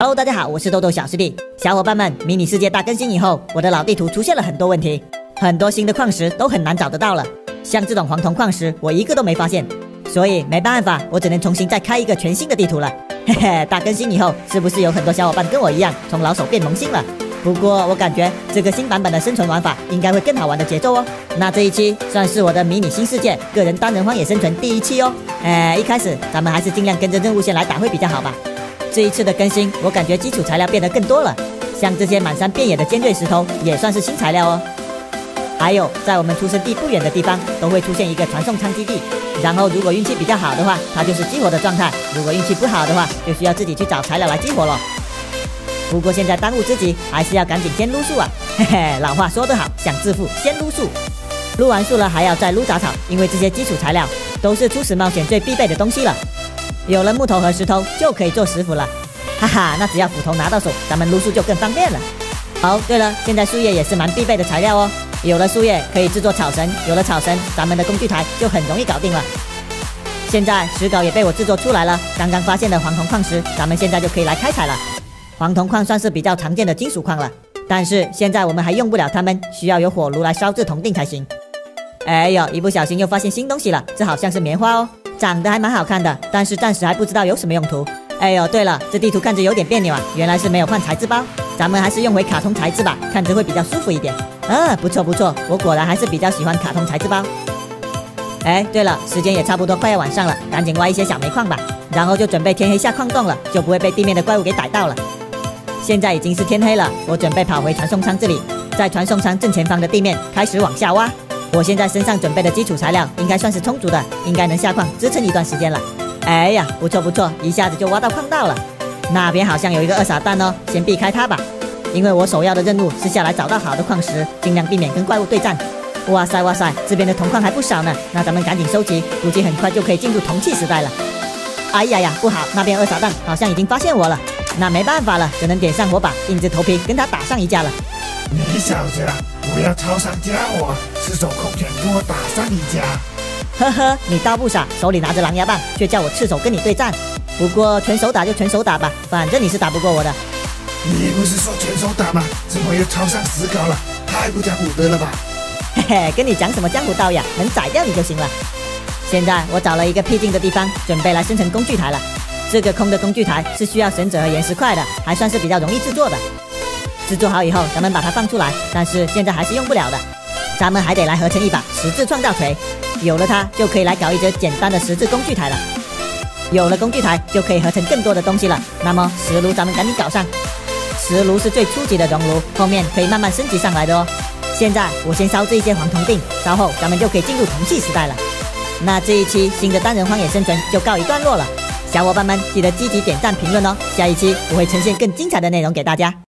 Hello，大家好，我是豆豆小师弟。小伙伴们，迷你世界大更新以后，我的老地图出现了很多问题，很多新的矿石都很难找得到了。像这种黄铜矿石，我一个都没发现，所以没办法，我只能重新再开一个全新的地图了。嘿嘿，大更新以后，是不是有很多小伙伴跟我一样，从老手变萌新了？不过我感觉这个新版本的生存玩法应该会更好玩的节奏哦。那这一期算是我的迷你新世界个人单人荒野生存第一期哦。哎，一开始咱们还是尽量跟着任务线来打会比较好吧。这一次的更新，我感觉基础材料变得更多了，像这些满山遍野的尖锐石头也算是新材料哦。还有，在我们出生地不远的地方，都会出现一个传送舱基地，然后如果运气比较好的话，它就是激活的状态；如果运气不好的话，就需要自己去找材料来激活了。不过现在当务之急还是要赶紧先撸树啊！嘿嘿，老话说得好，想致富先撸树，撸完树了还要再撸杂草，因为这些基础材料都是初始冒险最必备的东西了。有了木头和石头，就可以做石斧了，哈哈，那只要斧头拿到手，咱们撸树就更方便了。哦，对了，现在树叶也是蛮必备的材料哦。有了树叶，可以制作草绳；有了草绳，咱们的工具台就很容易搞定了。现在石镐也被我制作出来了，刚刚发现的黄铜矿石，咱们现在就可以来开采了。黄铜矿算是比较常见的金属矿了，但是现在我们还用不了它们，需要有火炉来烧制铜锭才行。哎呦，一不小心又发现新东西了，这好像是棉花哦。长得还蛮好看的，但是暂时还不知道有什么用途。哎呦，对了，这地图看着有点别扭啊，原来是没有换材质包。咱们还是用回卡通材质吧，看着会比较舒服一点。嗯，不错不错，我果然还是比较喜欢卡通材质包。哎，对了，时间也差不多快要晚上了，赶紧挖一些小煤矿吧，然后就准备天黑下矿洞了，就不会被地面的怪物给逮到了。现在已经是天黑了，我准备跑回传送舱这里，在传送舱正前方的地面开始往下挖。我现在身上准备的基础材料应该算是充足的，应该能下矿支撑一段时间了。哎呀，不错不错，一下子就挖到矿道了。那边好像有一个二傻蛋哦，先避开他吧，因为我首要的任务是下来找到好的矿石，尽量避免跟怪物对战。哇塞哇塞，这边的铜矿还不少呢，那咱们赶紧收集，估计很快就可以进入铜器时代了。哎呀呀，不好，那边二傻蛋好像已经发现我了，那没办法了，只能点上火把，硬着头皮跟他打上一架了。你小子！不要超上加我，赤手空拳跟我打上一架。呵呵，你倒不傻，手里拿着狼牙棒，却叫我赤手跟你对战。不过拳手打就拳手打吧，反正你是打不过我的。你不是说拳手打吗？怎么又超上石膏了？太不讲武德了吧？嘿嘿，跟你讲什么江湖道义，能宰掉你就行了。现在我找了一个僻静的地方，准备来生成工具台了。这个空的工具台是需要绳子和岩石块的，还算是比较容易制作的。制作好以后，咱们把它放出来，但是现在还是用不了的，咱们还得来合成一把十字创造锤，有了它就可以来搞一只简单的十字工具台了。有了工具台，就可以合成更多的东西了。那么石炉咱们赶紧搞上，石炉是最初级的熔炉，后面可以慢慢升级上来的哦。现在我先烧制一些黄铜锭，稍后咱们就可以进入铜器时代了。那这一期新的单人荒野生存就告一段落了，小伙伴们记得积极点赞评论哦，下一期我会呈现更精彩的内容给大家。